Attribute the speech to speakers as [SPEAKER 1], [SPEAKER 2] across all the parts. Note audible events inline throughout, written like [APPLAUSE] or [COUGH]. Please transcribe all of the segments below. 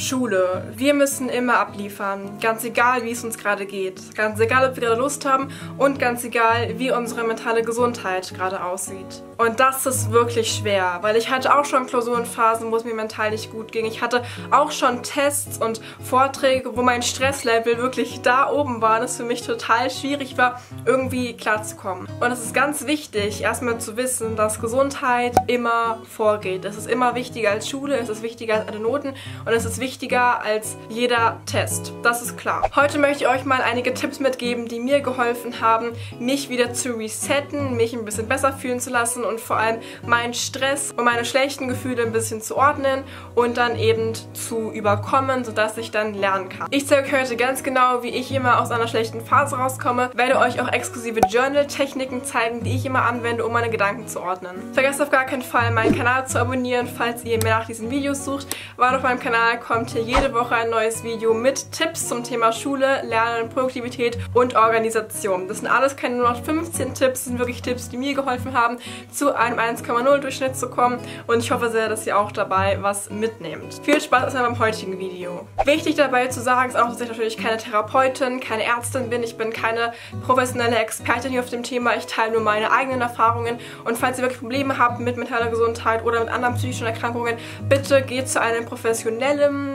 [SPEAKER 1] Schule. Wir müssen immer abliefern, ganz egal, wie es uns gerade geht. Ganz egal, ob wir gerade Lust haben und ganz egal, wie unsere mentale Gesundheit gerade aussieht. Und das ist wirklich schwer, weil ich hatte auch schon Klausurenphasen, wo es mir mental nicht gut ging. Ich hatte auch schon Tests und Vorträge, wo mein Stresslevel wirklich da oben war und es für mich total schwierig war, irgendwie klarzukommen. Und es ist ganz wichtig, erstmal zu wissen, dass Gesundheit immer vorgeht. Es ist immer wichtiger als Schule, es ist wichtiger als alle Noten und es ist wichtiger als jeder Test. Das ist klar. Heute möchte ich euch mal einige Tipps mitgeben, die mir geholfen haben, mich wieder zu resetten, mich ein bisschen besser fühlen zu lassen und vor allem meinen Stress und meine schlechten Gefühle ein bisschen zu ordnen und dann eben zu überkommen, sodass ich dann lernen kann. Ich zeige euch heute ganz genau, wie ich immer aus einer schlechten Phase rauskomme, werde euch auch exklusive Journal-Techniken zeigen, die ich immer anwende, um meine Gedanken zu ordnen. Vergesst auf gar keinen Fall, meinen Kanal zu abonnieren, falls ihr mehr nach diesen Videos sucht, weil auf meinem Kanal kommt hier jede Woche ein neues Video mit Tipps zum Thema Schule, Lernen, Produktivität und Organisation. Das sind alles keine nur noch 15 Tipps, das sind wirklich Tipps, die mir geholfen haben, zu einem 1,0 Durchschnitt zu kommen und ich hoffe sehr, dass ihr auch dabei was mitnehmt. Viel Spaß erstmal beim heutigen Video. Wichtig dabei zu sagen ist auch, dass ich natürlich keine Therapeutin, keine Ärztin bin, ich bin keine professionelle Expertin hier auf dem Thema, ich teile nur meine eigenen Erfahrungen und falls ihr wirklich Probleme habt mit mentaler Gesundheit oder mit anderen psychischen Erkrankungen, bitte geht zu einem professionellen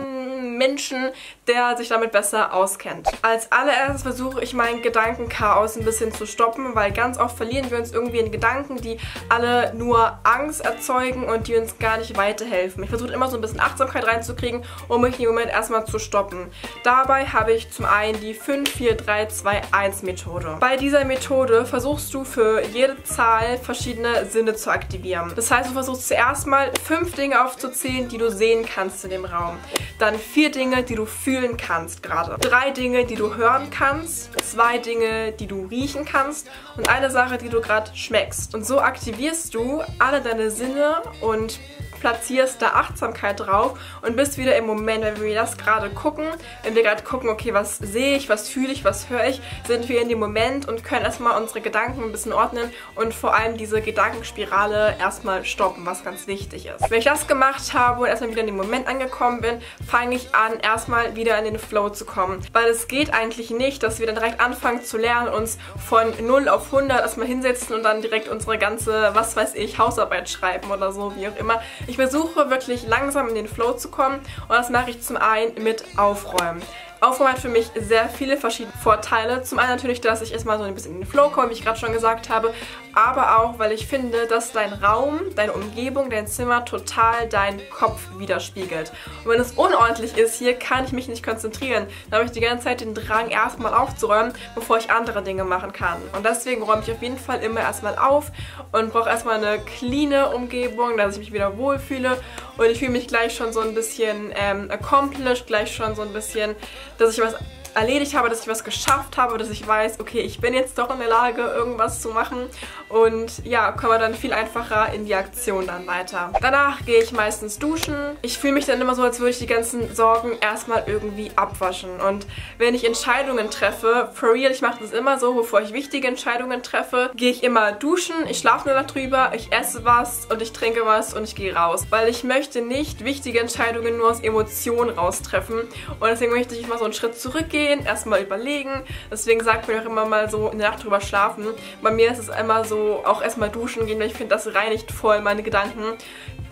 [SPEAKER 1] Menschen, der sich damit besser auskennt. Als allererstes versuche ich mein Gedankenchaos ein bisschen zu stoppen, weil ganz oft verlieren wir uns irgendwie in Gedanken, die alle nur Angst erzeugen und die uns gar nicht weiterhelfen. Ich versuche immer so ein bisschen Achtsamkeit reinzukriegen, um mich im Moment erstmal zu stoppen. Dabei habe ich zum einen die 54321 Methode. Bei dieser Methode versuchst du für jede Zahl verschiedene Sinne zu aktivieren. Das heißt, du versuchst zuerst mal fünf Dinge aufzuzählen, die du sehen kannst in dem Raum. Dann vier vier Dinge, die du fühlen kannst gerade. Drei Dinge, die du hören kannst. Zwei Dinge, die du riechen kannst. Und eine Sache, die du gerade schmeckst. Und so aktivierst du alle deine Sinne und platzierst da Achtsamkeit drauf und bist wieder im Moment, wenn wir das gerade gucken, wenn wir gerade gucken, okay, was sehe ich, was fühle ich, was höre ich, sind wir in dem Moment und können erstmal unsere Gedanken ein bisschen ordnen und vor allem diese Gedankenspirale erstmal stoppen, was ganz wichtig ist. Wenn ich das gemacht habe und erstmal wieder in dem Moment angekommen bin, fange ich an, erstmal wieder in den Flow zu kommen. Weil es geht eigentlich nicht, dass wir dann direkt anfangen zu lernen, uns von 0 auf 100 erstmal hinsetzen und dann direkt unsere ganze, was weiß ich, Hausarbeit schreiben oder so, wie auch immer. Ich ich versuche wirklich langsam in den Flow zu kommen und das mache ich zum einen mit Aufräumen. Aufräumen hat für mich sehr viele verschiedene Vorteile. Zum einen natürlich, dass ich erstmal so ein bisschen in den Flow komme, wie ich gerade schon gesagt habe, aber auch, weil ich finde, dass dein Raum, deine Umgebung, dein Zimmer total deinen Kopf widerspiegelt. Und wenn es unordentlich ist hier, kann ich mich nicht konzentrieren. Da habe ich die ganze Zeit den Drang, erstmal aufzuräumen, bevor ich andere Dinge machen kann. Und deswegen räume ich auf jeden Fall immer erstmal auf und brauche erstmal eine cleane Umgebung, dass ich mich wieder wohlfühle. Und ich fühle mich gleich schon so ein bisschen ähm, accomplished, gleich schon so ein bisschen, dass ich was erledigt habe, dass ich was geschafft habe, dass ich weiß, okay, ich bin jetzt doch in der Lage, irgendwas zu machen. Und ja, kommen wir dann viel einfacher in die Aktion dann weiter. Danach gehe ich meistens duschen. Ich fühle mich dann immer so, als würde ich die ganzen Sorgen erstmal irgendwie abwaschen. Und wenn ich Entscheidungen treffe, for real, ich mache das immer so, bevor ich wichtige Entscheidungen treffe, gehe ich immer duschen, ich schlafe Nacht drüber, ich esse was und ich trinke was und ich gehe raus, weil ich möchte nicht wichtige Entscheidungen nur aus Emotionen raustreffen. Und deswegen möchte ich immer so einen Schritt zurückgehen gehen, erstmal überlegen. Deswegen sagt mir auch immer mal so in der Nacht drüber schlafen. Bei mir ist es immer so, auch erstmal duschen gehen, weil ich finde, das reinigt voll meine Gedanken.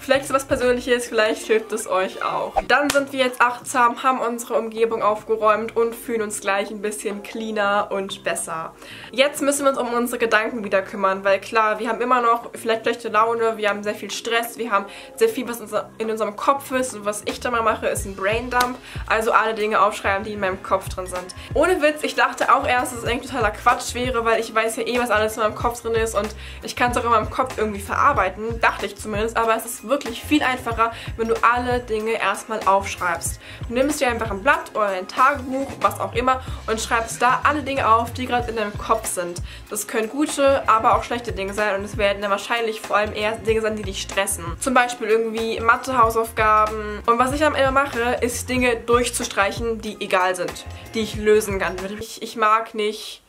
[SPEAKER 1] Vielleicht es was Persönliches, vielleicht hilft es euch auch. Dann sind wir jetzt achtsam, haben unsere Umgebung aufgeräumt und fühlen uns gleich ein bisschen cleaner und besser. Jetzt müssen wir uns um unsere Gedanken wieder kümmern, weil klar, wir haben immer noch vielleicht schlechte Laune, wir haben sehr viel Stress, wir haben sehr viel, was in unserem Kopf ist und was ich dann mal mache, ist ein Braindump. Also alle Dinge aufschreiben, die in meinem Kopf drin sind. Ohne Witz, ich dachte auch erst, dass es eigentlich totaler Quatsch wäre, weil ich weiß ja eh, was alles in meinem Kopf drin ist und ich kann es auch in meinem Kopf irgendwie verarbeiten, dachte ich zumindest, aber es ist wirklich wirklich viel einfacher, wenn du alle Dinge erstmal aufschreibst. Du nimmst dir einfach ein Blatt oder ein Tagebuch, was auch immer, und schreibst da alle Dinge auf, die gerade in deinem Kopf sind. Das können gute, aber auch schlechte Dinge sein und es werden dann wahrscheinlich vor allem eher Dinge sein, die dich stressen. Zum Beispiel irgendwie Mathe-Hausaufgaben. Und was ich dann immer mache, ist Dinge durchzustreichen, die egal sind, die ich lösen kann. Ich, ich mag nicht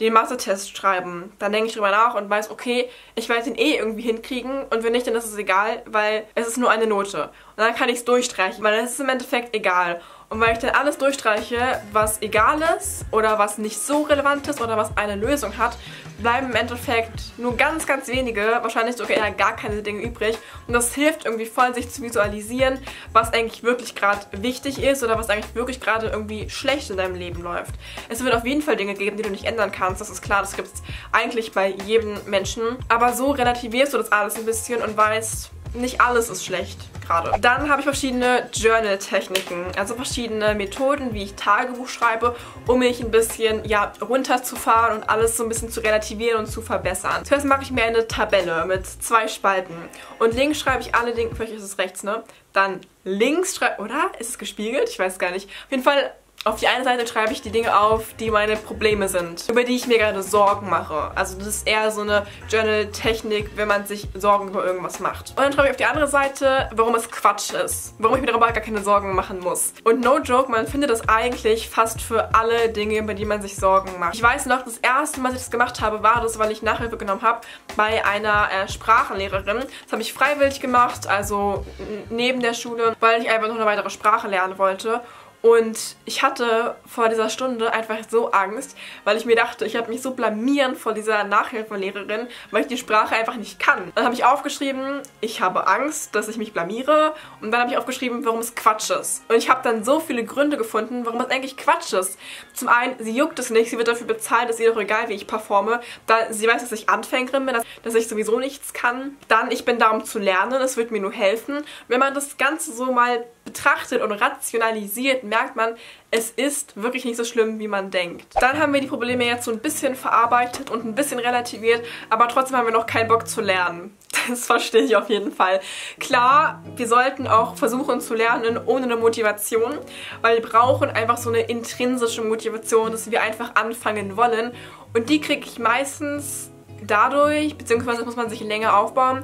[SPEAKER 1] den Mathe-Test schreiben. Dann denke ich drüber nach und weiß, okay, ich werde den eh irgendwie hinkriegen und wenn nicht, dann ist es egal, weil es ist nur eine Note. Und dann kann ich es durchstreichen, weil es ist im Endeffekt egal. Und weil ich dann alles durchstreiche, was egal ist oder was nicht so relevant ist oder was eine Lösung hat, bleiben im Endeffekt nur ganz, ganz wenige, wahrscheinlich sogar eher gar keine Dinge übrig. Und das hilft irgendwie voll, sich zu visualisieren, was eigentlich wirklich gerade wichtig ist oder was eigentlich wirklich gerade irgendwie schlecht in deinem Leben läuft. Es wird auf jeden Fall Dinge geben, die du nicht ändern kannst. Das ist klar, das gibt es eigentlich bei jedem Menschen. Aber so relativierst du das alles ein bisschen und weißt, nicht alles ist schlecht gerade. Dann habe ich verschiedene Journal-Techniken, also verschiedene Methoden, wie ich Tagebuch schreibe, um mich ein bisschen ja, runterzufahren und alles so ein bisschen zu relativieren und zu verbessern. Zuerst mache ich mir eine Tabelle mit zwei Spalten und links schreibe ich alle Dinge, vielleicht ist es rechts, ne? Dann links schreibe, oder? Ist es gespiegelt? Ich weiß gar nicht. Auf jeden Fall auf die eine Seite schreibe ich die Dinge auf, die meine Probleme sind, über die ich mir gerade Sorgen mache. Also das ist eher so eine Journal-Technik, wenn man sich Sorgen über irgendwas macht. Und dann schreibe ich auf die andere Seite, warum es Quatsch ist. Warum ich mir darüber gar keine Sorgen machen muss. Und no joke, man findet das eigentlich fast für alle Dinge, über die man sich Sorgen macht. Ich weiß noch, das erste Mal, als ich das gemacht habe, war das, weil ich Nachhilfe genommen habe bei einer äh, Sprachenlehrerin. Das habe ich freiwillig gemacht, also neben der Schule, weil ich einfach noch eine weitere Sprache lernen wollte. Und ich hatte vor dieser Stunde einfach so Angst, weil ich mir dachte, ich habe mich so blamieren vor dieser Nachhilfelehrerin, weil ich die Sprache einfach nicht kann. Dann habe ich aufgeschrieben, ich habe Angst, dass ich mich blamiere. Und dann habe ich aufgeschrieben, warum es Quatsch ist. Und ich habe dann so viele Gründe gefunden, warum es eigentlich Quatsch ist. Zum einen, sie juckt es nicht, sie wird dafür bezahlt, ist ihr doch egal, wie ich performe. Da, sie weiß, dass ich Anfängerin bin, dass, dass ich sowieso nichts kann. Dann, ich bin da, um zu lernen, es wird mir nur helfen. Wenn man das Ganze so mal betrachtet und rationalisiert, merkt man, es ist wirklich nicht so schlimm, wie man denkt. Dann haben wir die Probleme jetzt so ein bisschen verarbeitet und ein bisschen relativiert, aber trotzdem haben wir noch keinen Bock zu lernen. [LAUGHS] Das verstehe ich auf jeden Fall. Klar, wir sollten auch versuchen zu lernen ohne eine Motivation, weil wir brauchen einfach so eine intrinsische Motivation, dass wir einfach anfangen wollen. Und die kriege ich meistens dadurch, beziehungsweise muss man sich länger aufbauen,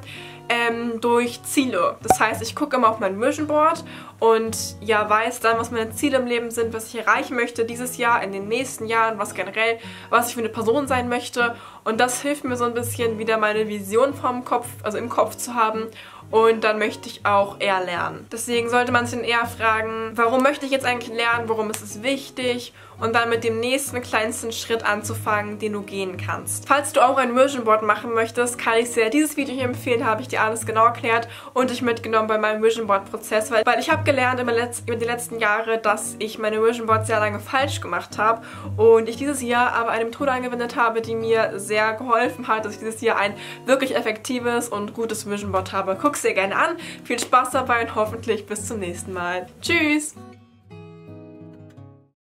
[SPEAKER 1] ähm, durch Ziele. Das heißt, ich gucke immer auf mein Vision Board und ja, weiß dann, was meine Ziele im Leben sind, was ich erreichen möchte dieses Jahr, in den nächsten Jahren, was generell, was ich für eine Person sein möchte. Und das hilft mir so ein bisschen, wieder meine Vision vom Kopf, also im Kopf zu haben und dann möchte ich auch eher lernen. Deswegen sollte man sich dann eher fragen, warum möchte ich jetzt eigentlich lernen, warum ist es wichtig und dann mit dem nächsten kleinsten Schritt anzufangen, den du gehen kannst. Falls du auch ein Vision Board machen möchtest, kann ich sehr dieses Video hier empfehlen, habe ich dir alles genau erklärt und dich mitgenommen bei meinem Vision Board Prozess, weil, weil ich habe gelernt über, über die letzten Jahre, dass ich meine Vision Boards sehr lange falsch gemacht habe und ich dieses Jahr aber eine Methode angewendet habe, die mir sehr geholfen hat, dass ich dieses Jahr ein wirklich effektives und gutes Vision Board habe. Guck's dir gerne an. Viel Spaß dabei und hoffentlich bis zum nächsten Mal. Tschüss!